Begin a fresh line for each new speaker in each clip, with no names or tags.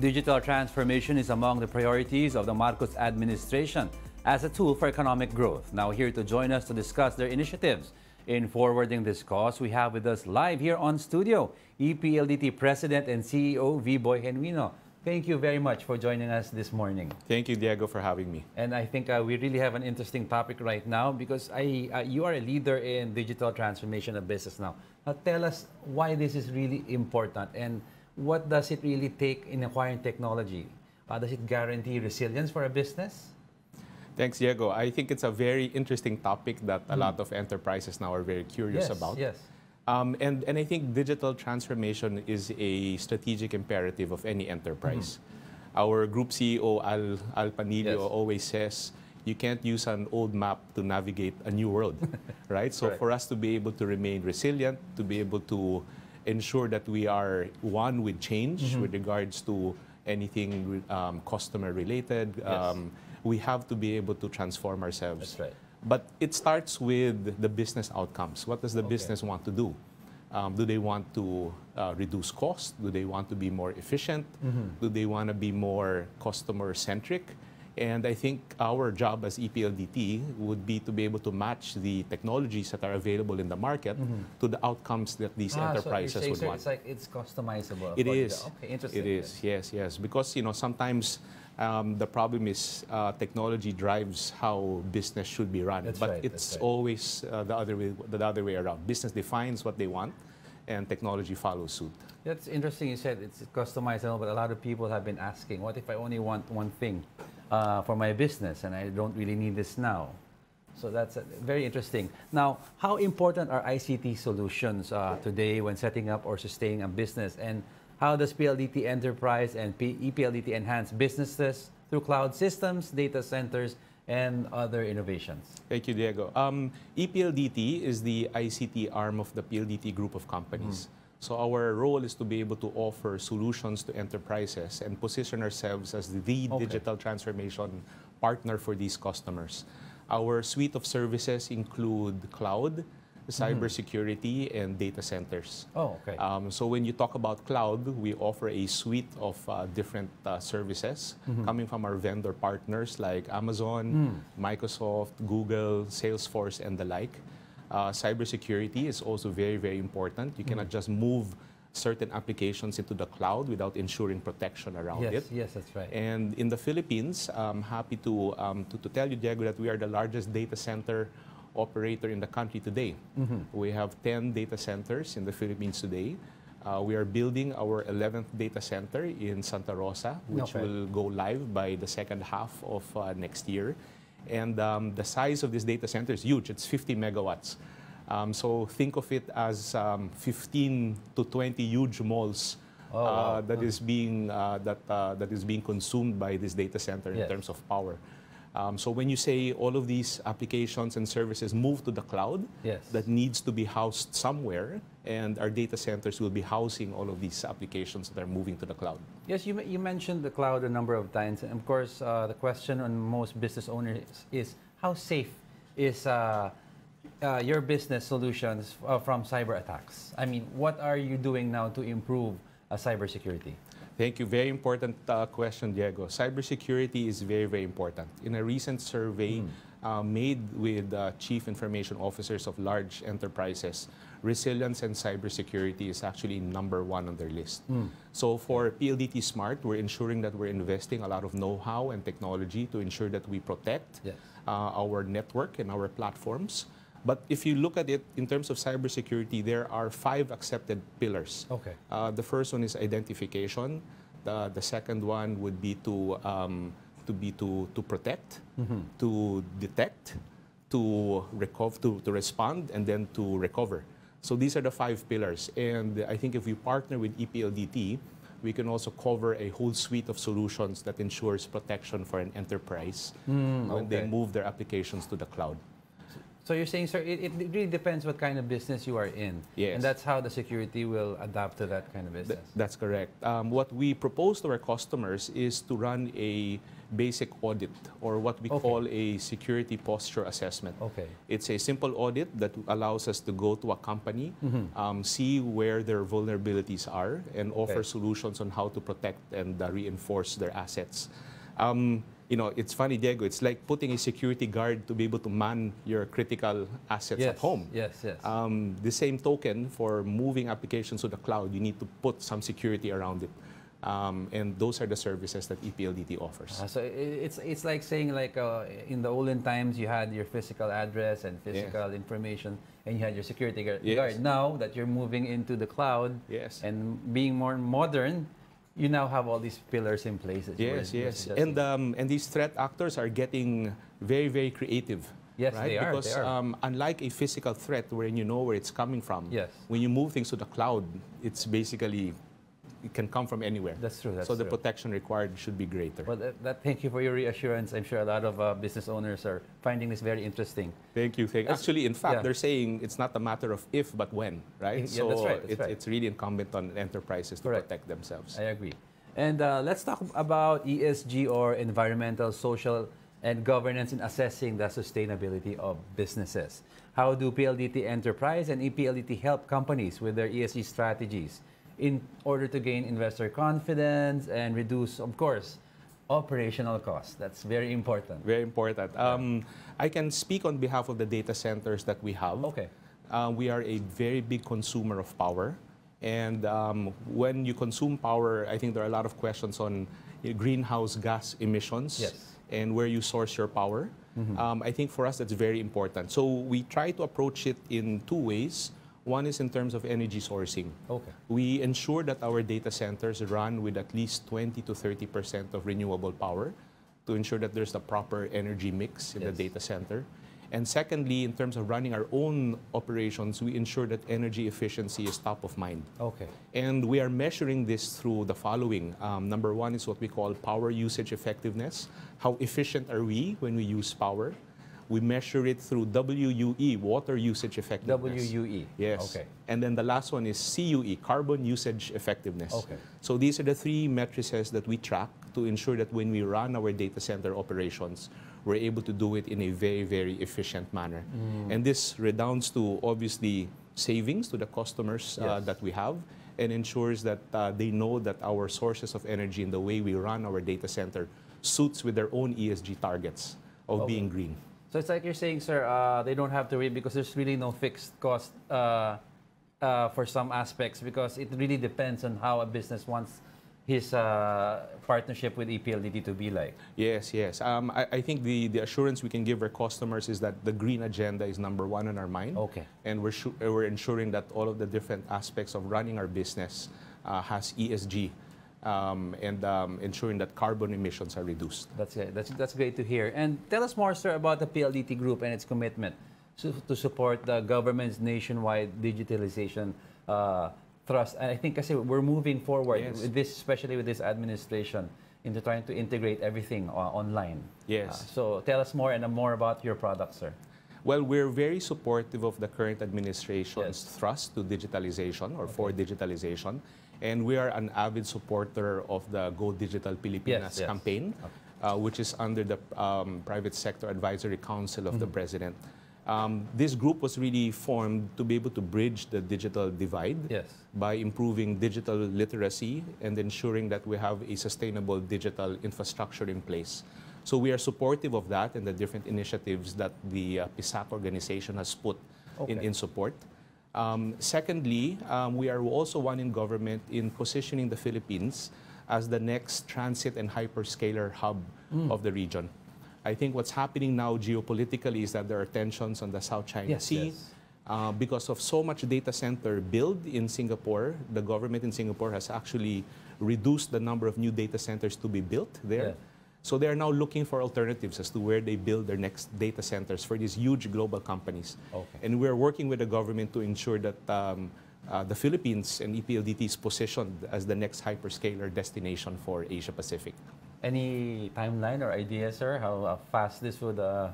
Digital transformation is among the priorities of the Marcos administration as a tool for economic growth. Now, here to join us to discuss their initiatives in forwarding this cause, we have with us live here on studio EPLDT President and CEO Viboy Genuino. Thank you very much for joining us this morning.
Thank you, Diego, for having me.
And I think uh, we really have an interesting topic right now because I, uh, you are a leader in digital transformation of business now. Now, tell us why this is really important and what does it really take in acquiring technology? Uh, does it guarantee resilience for a business?
Thanks, Diego. I think it's a very interesting topic that a mm. lot of enterprises now are very curious
yes,
about.
Yes.
Um, and, and I think digital transformation is a strategic imperative of any enterprise. Mm-hmm. Our group CEO, Al, Al Panlilio, yes. always says, you can't use an old map to navigate a new world, right? So for us to be able to remain resilient, to be able to ensure that we are one with change mm-hmm. with regards to anything um, customer related, yes. um, we have to be able to transform ourselves.
That's right.
But it starts with the business outcomes. What does the okay. business want to do? Um, do they want to uh, reduce cost? Do they want to be more efficient? Mm-hmm. Do they want to be more customer centric? And I think our job as EPLDT would be to be able to match the technologies that are available in the market mm-hmm. to the outcomes that these ah, enterprises
so
would want.
It's like it's customizable.
It is.
Okay, interesting.
It is. Yes, yes. Because you know sometimes um, the problem is uh, technology drives how business should be run,
that's
but
right,
it's
right.
always uh, the other way the other way around. Business defines what they want, and technology follows suit.
That's interesting. You said it's customizable, but a lot of people have been asking, "What if I only want one thing uh, for my business, and I don't really need this now?" So that's uh, very interesting. Now, how important are ICT solutions uh, today when setting up or sustaining a business? And how does PLDT Enterprise and EPLDT enhance businesses through cloud systems, data centers, and other innovations?
Thank you, Diego. Um, EPLDT is the ICT arm of the PLDT group of companies. Mm. So our role is to be able to offer solutions to enterprises and position ourselves as the okay. digital transformation partner for these customers. Our suite of services include cloud, cybersecurity, mm-hmm. and data centers.
Oh, okay.
Um, so when you talk about cloud, we offer a suite of uh, different uh, services mm-hmm. coming from our vendor partners like Amazon, mm. Microsoft, Google, Salesforce, and the like. Uh, cybersecurity is also very, very important. You cannot mm. just move certain applications into the cloud without ensuring protection around
yes,
it.
Yes, that's right.
And in the Philippines, I'm happy to, um, to, to tell you, Diego, that we are the largest data center operator in the country today. Mm-hmm. We have 10 data centers in the Philippines today. Uh, we are building our 11th data center in Santa Rosa, which okay. will go live by the second half of uh, next year. And um, the size of this data center is huge. It's 50 megawatts. Um, so think of it as um, 15 to 20 huge malls oh, uh, wow. that is being uh, that uh, that is being consumed by this data center yes. in terms of power. Um, so when you say all of these applications and services move to the cloud,
yes.
that needs to be housed somewhere, and our data centers will be housing all of these applications that are moving to the cloud.
Yes, you, you mentioned the cloud a number of times. And of course, uh, the question on most business owners is how safe is uh, uh, your business solutions uh, from cyber attacks? I mean, what are you doing now to improve uh, cybersecurity?
Thank you. Very important uh, question, Diego. Cybersecurity is very, very important. In a recent survey mm. uh, made with uh, chief information officers of large enterprises, resilience and cybersecurity is actually number one on their list. Mm. So for PLDT Smart, we're ensuring that we're investing a lot of know-how and technology to ensure that we protect
yes.
Uh, our network and our platforms. But if you look at it in terms of cybersecurity, there are five accepted pillars.
Okay.
Uh, the first one is identification. The, the second one would be to um, to be to to protect, mm-hmm. to detect, to recover, to, to respond, and then to recover. So these are the five pillars. And I think if we partner with EPLDT, we can also cover a whole suite of solutions that ensures protection for an enterprise mm, when they move their applications to the cloud.
So you're saying, sir, it, it really depends what kind of business you are in.
Yes.
And that's how the security will adapt to that kind of
Th-
business.
that's correct. Um, what we propose to our customers is to run a basic audit or what we
Okay.
call a security posture assessment.
Okay.
It's a simple audit that allows us to go to a company,
Mm-hmm.
um, see where their vulnerabilities are, and offer solutions on how to protect and uh, reinforce their assets. Um, you know, it's funny, Diego. It's like putting a security guard to be able to man your critical assets
yes.
at home.
Yes, yes.
Um, the same token for moving applications to the cloud, you need to put some security around it. Um, and those are the services that EPLDT offers.
Uh, so it's it's like saying like uh, in the olden times you had your physical address and physical information and you had your security guard.
Yes.
guard. Now that you're moving into the cloud
Yes.
and being more modern, you now have all these pillars in place. that you were
Yes, yes. And, um, and these threat actors are getting very, very creative.
Yes,
right?
they are,
Because
they are.
Um, unlike a physical threat wherein you know where it's coming from,
Yes.
when you move things to the cloud, it's basically, it can come from anywhere.
That's true. That's
so the
true.
protection required should be greater.
Well, that, that, thank you for your reassurance. I'm sure a lot of uh, business owners are finding this very interesting.
Thank you. Thank Actually, in fact,
yeah.
they're saying it's not a matter of if, but when, right?
Yeah,
so
that's right, that's
it's,
right.
it's really incumbent on enterprises to
Correct.
protect themselves.
I agree. And uh, let's talk about ESG or environmental, social, and governance in assessing the sustainability of businesses. How do PLDT Enterprise and EPLDT help companies with their ESG strategies in order to gain investor confidence and reduce, of course, operational costs? That's very important.
Very important. Um, I can speak on behalf of the data centers that we have.
Okay.
Uh, we are a very big consumer of power. And um, when you consume power, I think there are a lot of questions on greenhouse gas emissions
Yes.
And where you source your power. Um, I think for us that's very important. So we try to approach it in two ways. One is in terms of energy sourcing.
Okay.
We ensure that our data centers run with at least 20 to 30 percent of renewable power to ensure that there's the proper energy mix in
Yes.
the data center. And secondly, in terms of running our own operations, we ensure that energy efficiency is top of mind.
Okay.
And we are measuring this through the following. Um, number one is what we call power usage effectiveness. How efficient are we when we use power? We measure it through WUE, water usage effectiveness.
WUE.
Yes.
Okay.
And then the last one is CUE, carbon usage effectiveness.
Okay.
So these are the three matrices that we track to ensure that when we run our data center operations, we're able to do it in a very, very efficient manner.
Mm.
And this redounds to obviously savings to the customers uh, that we have and ensures that uh, they know that our sources of energy and the way we run our data center suits with their own ESG targets of
Okay.
being green.
So it's like you're saying, sir, uh, they don't have to worry because there's really no fixed cost uh, uh, for some aspects because it really depends on how a business wants his uh, partnership with EPLDT to be like.
Yes, yes. Um, I, I think the, the assurance we can give our customers is that the green agenda is number one on our mind.
Okay.
And we're, we're ensuring that all of the different aspects of running our business uh, has ESG um, and um, ensuring that carbon emissions are reduced.
That's, it. that's, that's great to hear. And tell us more, sir, about the PLDT group and its commitment to, to support the government's nationwide digitalization uh, thrust. And I think I kasi we're moving forward
Yes.
with this, especially with this administration, into trying to integrate everything uh, online.
Yes.
Uh, so tell us more and more about your product, sir.
Well, we're very supportive of the current administration's
Yes.
thrust to digitalization or for digitalization. And we are an avid supporter of the Go Digital Pilipinas
Yes, yes.
campaign, uh, which is under the um, Private Sector Advisory Council of the
Mm-hmm.
President. Um, this group was really formed to be able to bridge the digital divide
Yes.
by improving digital literacy and ensuring that we have a sustainable digital infrastructure in place. So we are supportive of that and the different initiatives that the uh, PISAC organization has put in, in support. Um, secondly, um, we are also one in government in positioning the Philippines as the next transit and hyperscaler hub
Mm.
of the region. I think what's happening now geopolitically is that there are tensions on the South China
Yes,
Sea.
yes.
Uh, because of so much data center build in Singapore, the government in Singapore has actually reduced the number of new data centers to be built there.
Yeah.
So they are now looking for alternatives as to where they build their next data centers for these huge global companies.
Okay.
And we're working with the government to ensure that um, uh, the Philippines and EPLDT is positioned as the next hyperscaler destination for Asia Pacific.
Any timeline or idea, sir, how uh, fast this would uh,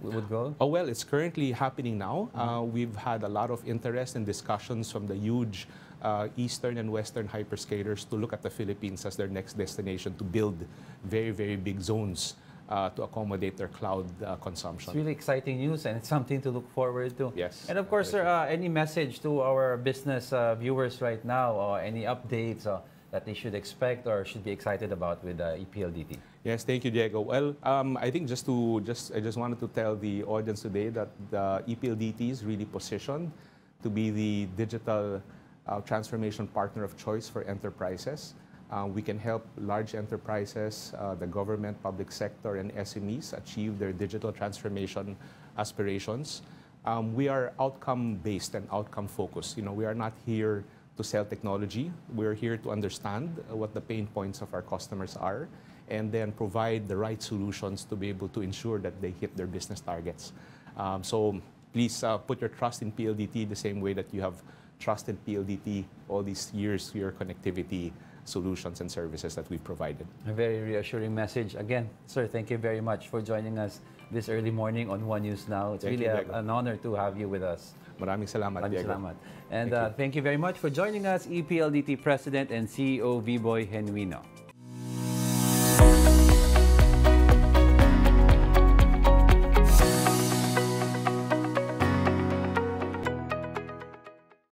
would go?
Oh, well, it's currently happening now. Uh, we've had a lot of interest and discussions from the huge uh, Eastern and Western hyperscalers to look at the Philippines as their next destination to build very, very big zones uh, to accommodate their cloud uh, consumption.
It's really exciting news and it's something to look forward to.
Yes,
And of course, sir, uh, any message to our business uh, viewers right now or any updates uh, that they should expect or should be excited about with uh, EPLDT?
Yes, thank you, Diego. Well, um, I think just to just I just wanted to tell the audience today that the EPLDT is really positioned to be the digital uh, transformation partner of choice for enterprises. Uh, we can help large enterprises, uh, the government, public sector, and SMEs achieve their digital transformation aspirations. Um, we are outcome-based and outcome-focused. You know, we are not here to sell technology. We're here to understand what the pain points of our customers are and then provide the right solutions to be able to ensure that they hit their business targets. Um, so please uh, put your trust in PLDT the same way that you have trust in PLDT all these years your connectivity solutions and services that we've provided.
A very reassuring message. Again, sir, thank you very much for joining us this early morning on One News Now. It's
Thank
really
you,
a, an honor to have you with us.
Maraming salamat,
Maraming
Diego.
salamat. And
Thank
uh, thank you very much for joining us, EPLDT President and CEO Viboy Genuino.